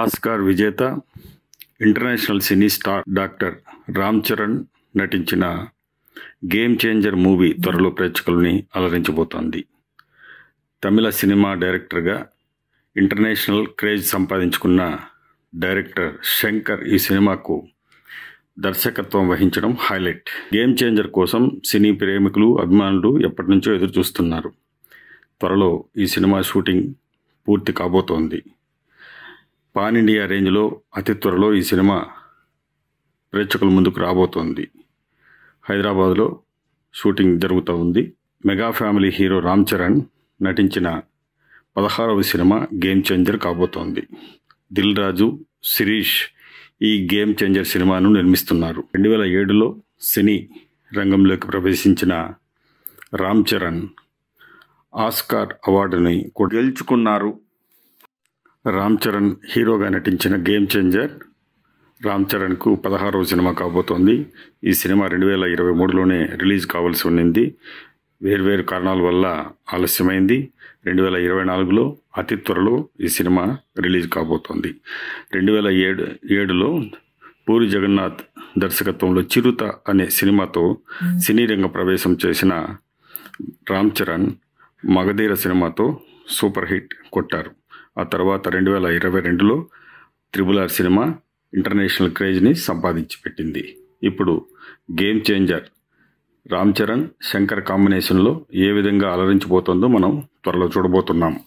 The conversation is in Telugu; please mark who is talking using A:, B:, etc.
A: ఆస్కార్ విజేత international cine star doctor Ram Charan నటించిన గేమ్ చేంజర్ మూవీ త్వరలో ప్రేక్షకుల్ని అలరించబోతోంది. తమిళ సినిమా డైరెక్టర్గా ఇంటర్నేషనల్ క్రేజ్ సంపాదించుకున్న డైరెక్టర్ శంకర్ ఈ సినిమాకు దర్శకత్వం వహించడం హైలైట్. గేమ్ చేంజర్ కోసం సినీ ప్రేమికులు అభిమానులు ఎప్పటి నుంచో ఎదురు చూస్తున్నారు త్వరలో ఈ సినిమా షూటింగ్ పూర్తి కాబోతోంది. పాన్ ఇండియా రేంజ్లో అతి త్వరలో ఈ సినిమా ప్రేక్షకుల ముందుకు రాబోతోంది. హైదరాబాద్లో షూటింగ్ జరుగుతూ ఉంది. Mega family hero Ram Charan నటించిన పదహారవ సినిమా గేమ్ చేంజర్ కాబోతోంది. దిల్ రాజు శిరీష్ ఈ గేమ్ చేంజర్ సినిమాను నిర్మిస్తున్నారు. రెండు వేల ఏడులో సినీ రంగంలోకి ప్రవేశించిన రామ్ చరణ్ ఆస్కార్ అవార్డుని గెలుచుకున్నారు. రామ్ చరణ్ హీరోగా నటించిన గేమ్ చేంజర్ రామ్ చరణ్కు పదహారవ సినిమా కాబోతోంది. ఈ సినిమా రెండు వేల ఇరవై మూడులోనే రిలీజ్ కావాల్సి ఉండింది. వేర్వేరు కారణాల వల్ల ఆలస్యమైంది. రెండు వేల ఇరవై నాలుగులో అతి త్వరలో ఈ సినిమా రిలీజ్ కాబోతోంది. రెండు వేల ఏడు ఏడులో పూరి జగన్నాథ్ దర్శకత్వంలో చిరుత అనే సినిమాతో సినీ రంగ ప్రవేశం చేసిన రామ్ చరణ్ మగధీర సినిమాతో సూపర్ హిట్ కొట్టారు. ఆ తర్వాత రెండు వేల ఇరవై రెండులో త్రిబుల్ ఆర్ సినిమా ఇంటర్నేషనల్ క్రేజ్ని సంపాదించి పెట్టింది. ఇప్పుడు గేమ్ చేంజర్ రామ్ చరణ్ శంకర్ కాంబినేషన్లో ఏ విధంగా అలరించిపోతుందో మనం త్వరలో చూడబోతున్నాం.